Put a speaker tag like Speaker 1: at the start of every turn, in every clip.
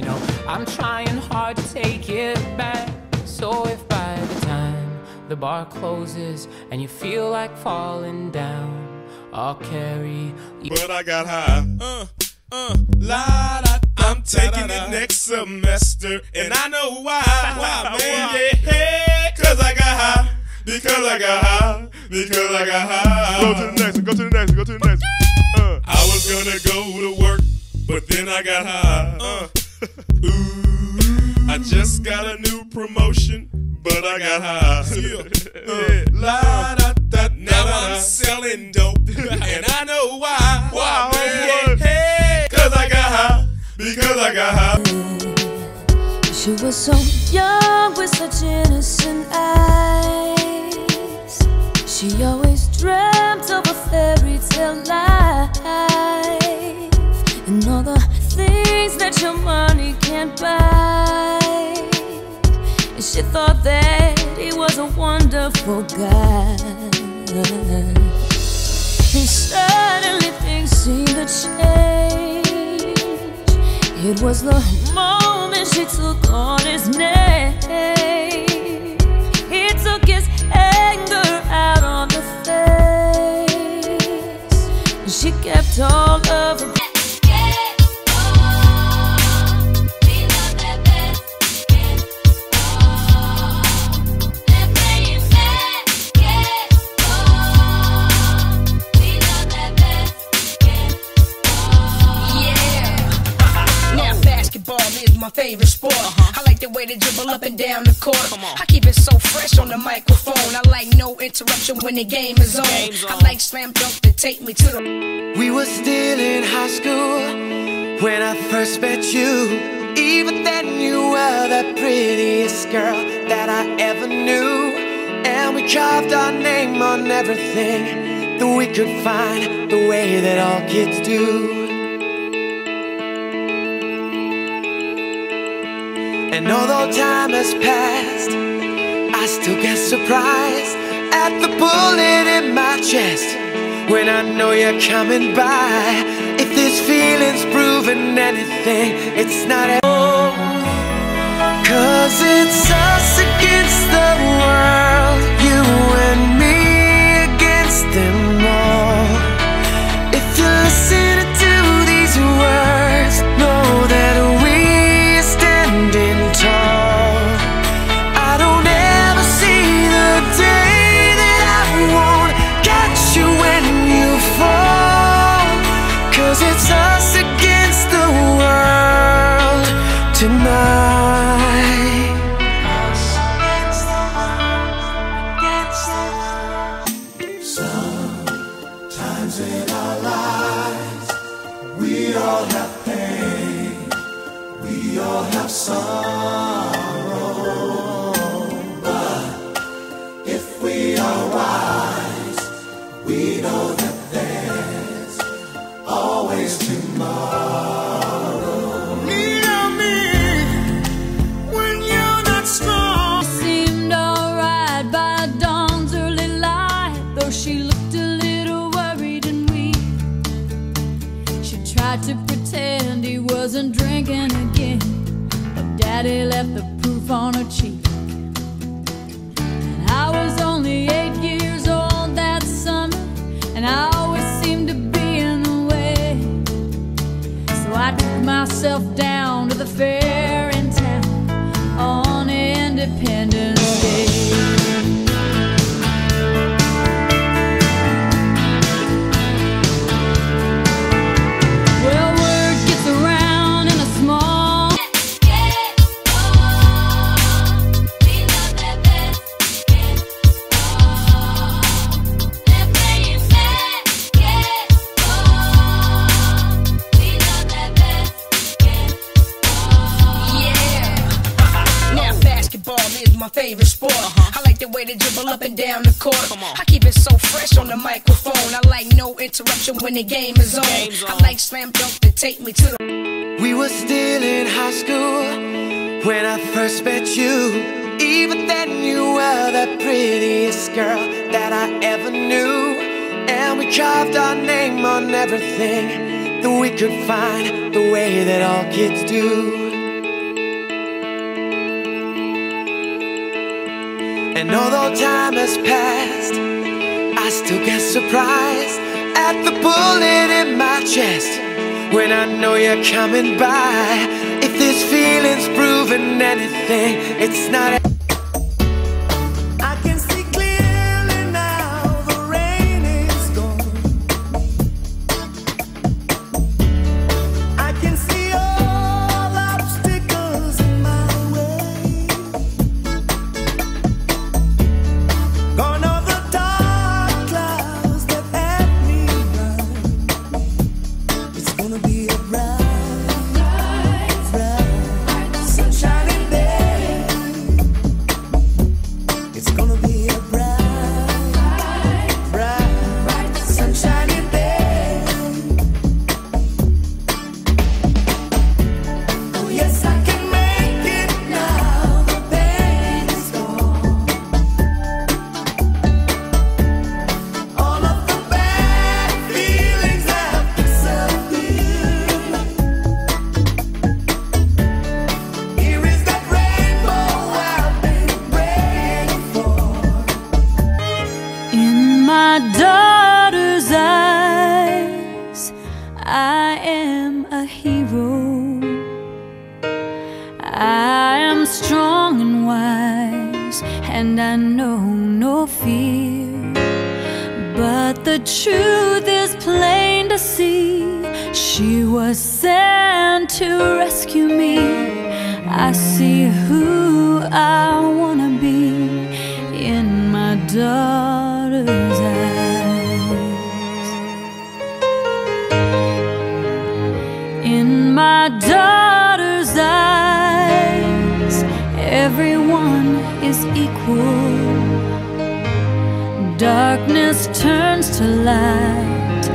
Speaker 1: you know, I'm trying hard to take it back. So if by the time the bar closes and you feel like falling down, I'll carry you.
Speaker 2: But I got high. Uh, uh, la da. I'm taking it next semester, and I know why. Why, man? Yeah, hey, cause I got high. Because I got high. Because I got high.
Speaker 3: Go to the next one. Go to the next one. Go to the next one. Uh.
Speaker 2: I was gonna go to work, but then I got high. Uh. Ooh. I just got a new promotion, but I got high. Uh, la, da, da, now I'm selling dope, and I know why. Why, man? Hey, cause I got high, because I got high.
Speaker 4: She was so young with such innocent eyes. She always dreamt of a fairy tale life and all the things that your money can't buy. And she thought that he was a wonderful guy. And suddenly things seemed to change. It was the moment she took on his name. He took his anger out on the face. And she kept all of her.
Speaker 5: Favorite sport. I like the way they dribble up and down the court. I keep it so fresh on the microphone. I like no interruption when the game is on. I like slam dunk to take me to the.
Speaker 6: We were still in high school when I first met you. Even then, you were the prettiest girl that I ever knew. And we carved our name on everything that we could find, the way that all kids do. And although time has passed, I still get surprised at the bullet in my chest when I know you're coming by. If this feeling's proving anything, it's not at all. Cause it's us against the world, you to
Speaker 4: pretend he wasn't drinking again, but Daddy left the proof on her cheek. Myself down the
Speaker 5: microphone. I like no interruption when the game is on. I like slam dunk to take me to the.
Speaker 6: We were still in high school when I first met you. Even then, you were the prettiest girl that I ever knew. And we carved our name on everything that we could find, the way that all kids do. And although time has passed, I still get surprised at the bullet in my chest when I know you're coming by. If this feeling's proving anything, it's not.
Speaker 4: No fear. But the truth is plain to see. She was sent to rescue me. I see who I wanna be in my daughter's eyes. In my daughter's eyes, everyone is equal. Darkness turns to light.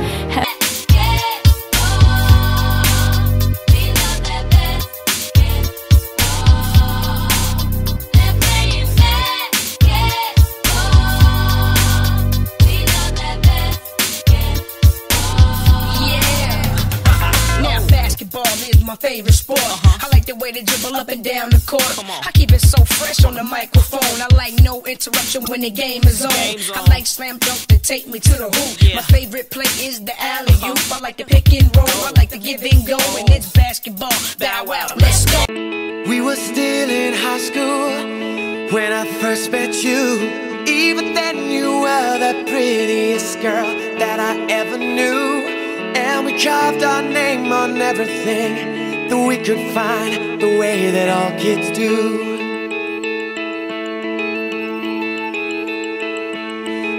Speaker 5: Yeah. Now basketball is my favorite sport. I like the way they dribble up and down the court. I keep it so fresh on the microphone. I like no interruption when the game is on. I like slam dunk to take me to the hoop. My favorite play is the alley oop. I like the pick and roll. I like the give and go. And it's basketball. Bow wow, let's go.
Speaker 6: We were still in high school when I first met you. Even then, you were the prettiest girl that I ever knew. And we carved our name on everything that we could find, the way that all kids do.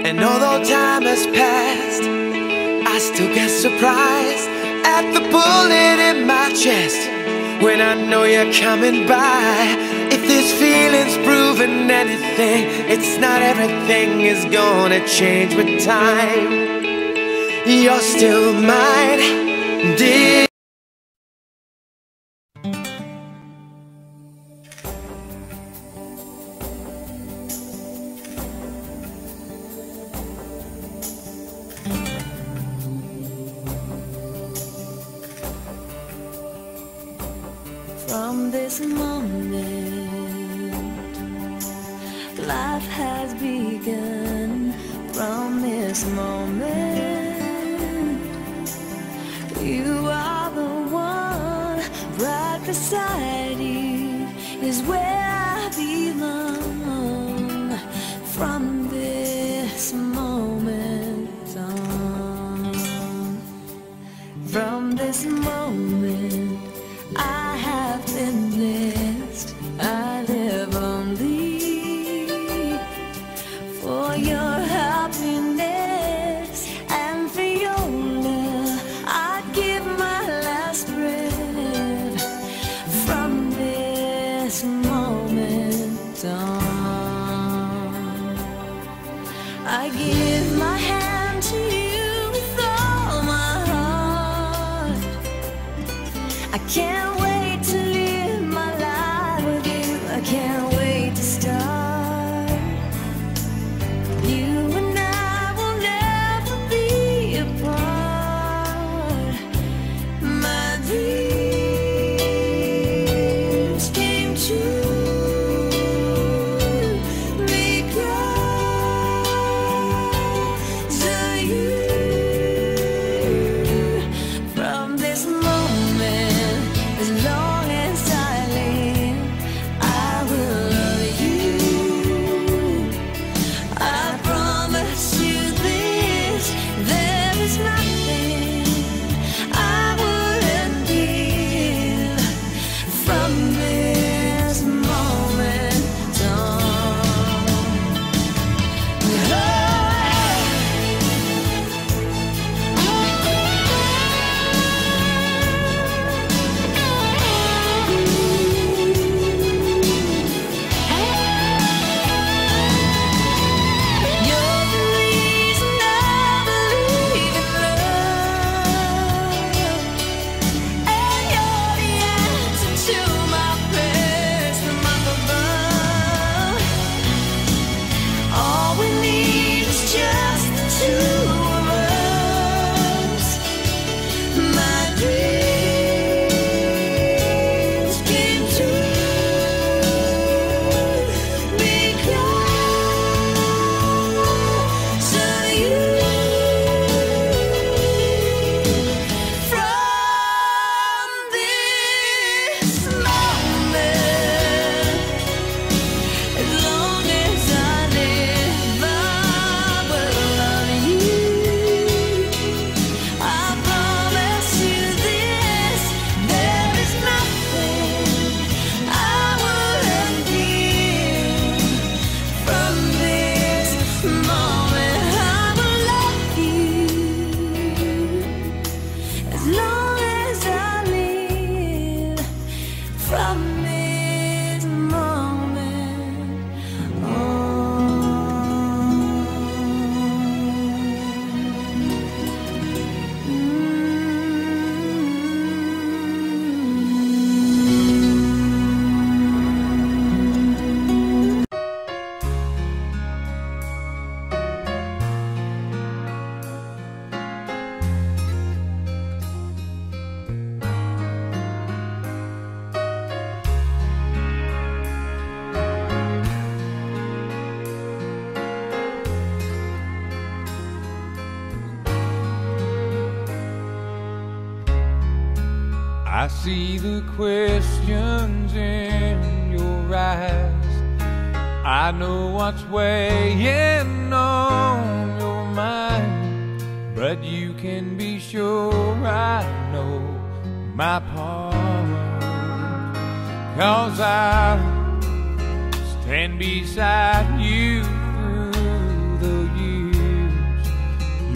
Speaker 6: And although time has passed, I still get surprised at the bullet in my chest when I know you're coming by. If this feeling's proven anything, it's not everything is gonna change with time. You're still mine, dear.
Speaker 4: Beside you, is where I belong.
Speaker 7: See the questions in your eyes. I know what's weighing on your mind, but you can be sure I know my part. Cause I stand beside you through the years.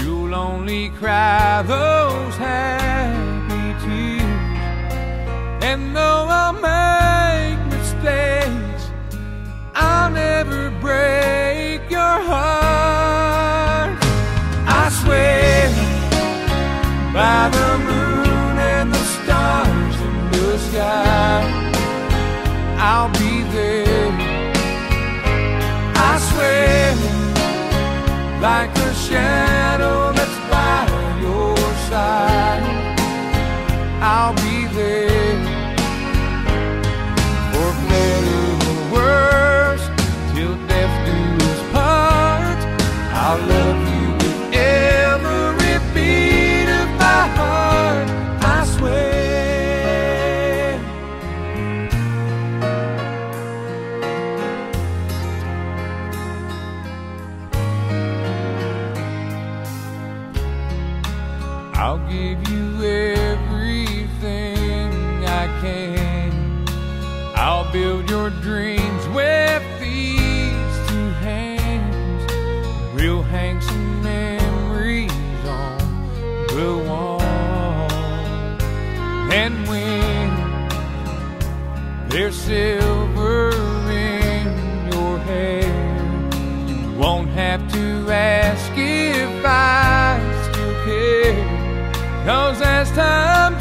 Speaker 7: You'll only cry those tears. And though I'll make mistakes, I'll never break your heart. I swear by the moon and the stars in the sky, I'll be there. I swear, like a shadow that's by your side, I'll be I'll love there's silver in your hair, you won't have to ask if I still care. Cause as time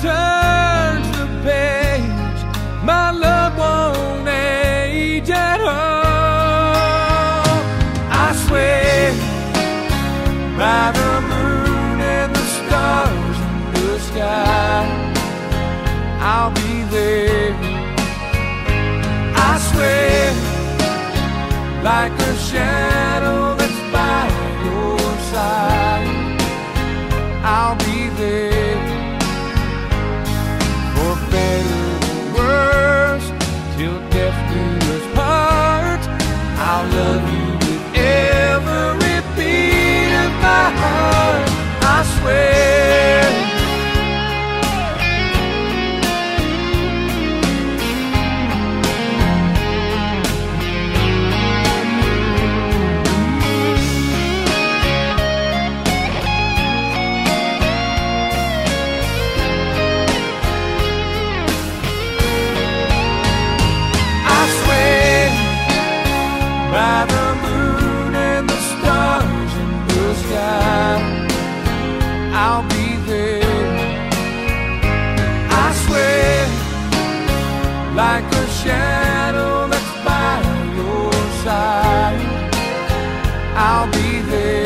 Speaker 7: I'll be there.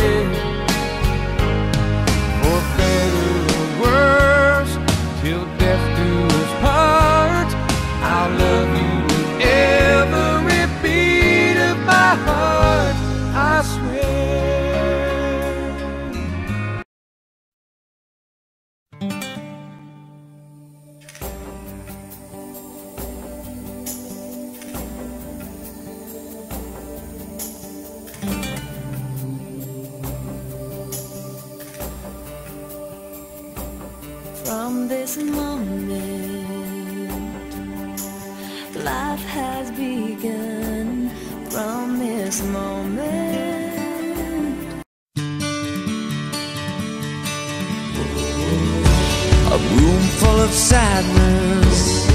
Speaker 8: Room full of sadness,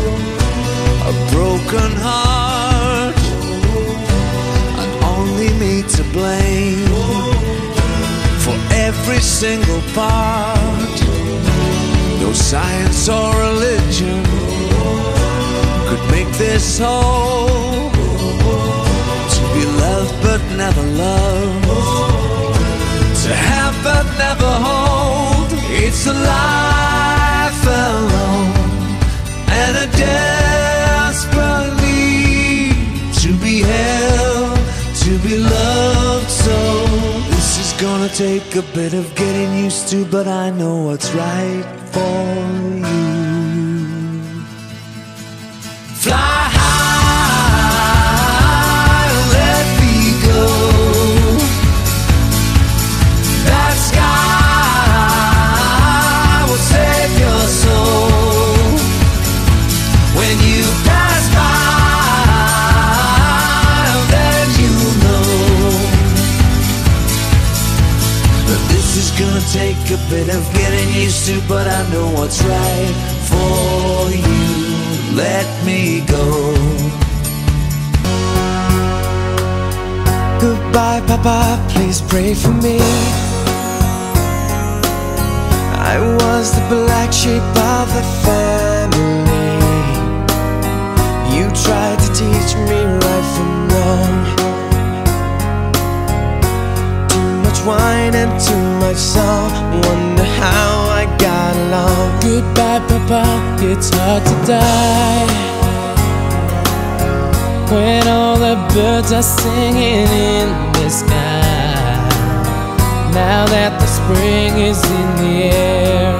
Speaker 8: a broken heart, and only me to blame for every single part. No science or religion could make this whole. To be loved but never loved, to have but never hold. It's a life alone and a desperate need to be held, to be loved. So this is gonna take a bit of getting used to, but I know what's right for you. Bit of getting used to, but I know what's right for you. Let me go.
Speaker 9: Goodbye, Papa, please pray for me. I was the black sheep of the family. You tried to teach me right from wrong. Too much wine and too much song.
Speaker 10: It's hard to die. When all the birds are singing in the sky. Now that the spring is in the air.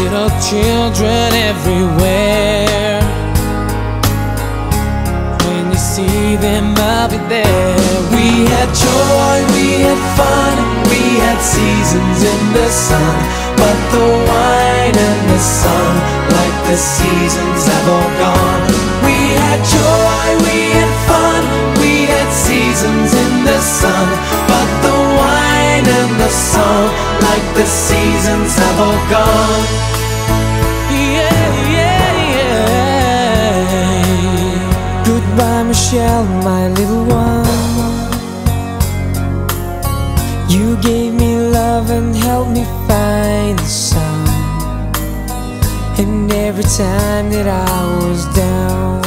Speaker 10: Little children everywhere. When you see them, I'll be there.
Speaker 9: We had joy, we had fun, we had seasons in the sun. But the wine and the sun, like the seasons, have all gone. We had joy, we had fun, we had seasons in the sun. But the wine and the song, like the seasons, have all gone.
Speaker 10: Yeah, yeah, yeah.
Speaker 9: Goodbye, Michelle, my little one. You gave me love and helped me every time that I was down.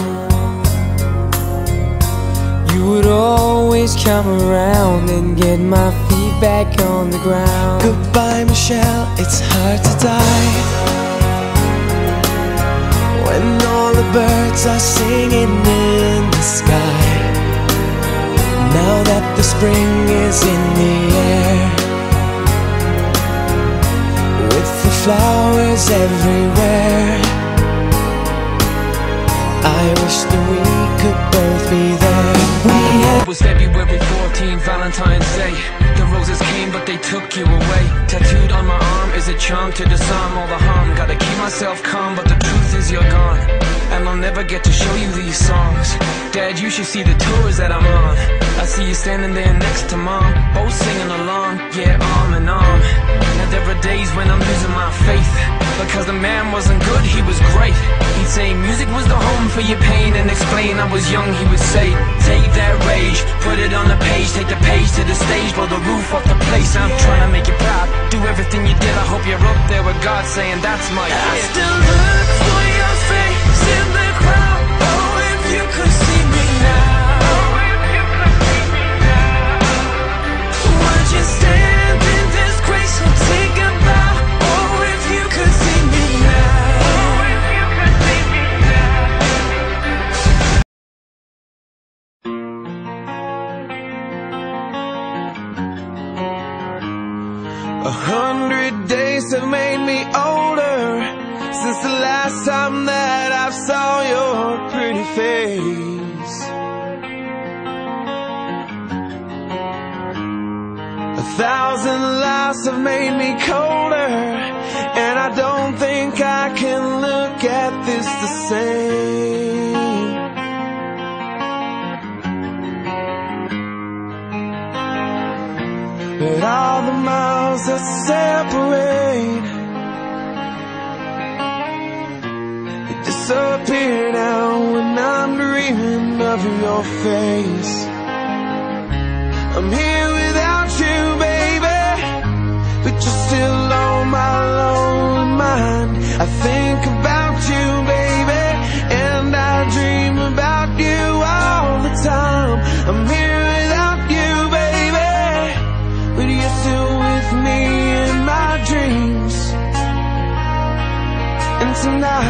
Speaker 9: You would always come around and get my feet back on the ground. Goodbye Michelle, it's hard to die.
Speaker 6: When all the birds are singing in the sky. Now that the spring is in the flowers everywhere. I wish that we could both be there. We had
Speaker 11: It was February 14, Valentine's Day. The roses came, but they took you away. Tattooed on my arm is a charm to disarm all the harm. Gotta keep myself calm, but the truth is you're gone. And I'll never get to show you these songs. Dad, you should see the tours that I'm on. I see you standing there next to mom, both singing along, yeah, arm in arm. Now there are days when I'm losing my faith. Because the man wasn't good, he was great. He'd say music was the home for your pain and explain I was young, he would say, take that rage, put it on the page, take the page to the stage, blow the roof off the place. I'm trying to make you proud, do everything you did. I hope you're up there with God saying that's my kid.
Speaker 10: I still look face. A
Speaker 6: thousand lies have made me colder, and I don't think I can look at this the same. But all the miles that separate disappear now of your face. I'm here without you, baby But you're still on my lonely mind. I think about you, baby And I dream about you all the time. I'm here without you, baby but you're still with me in my dreams. And tonight,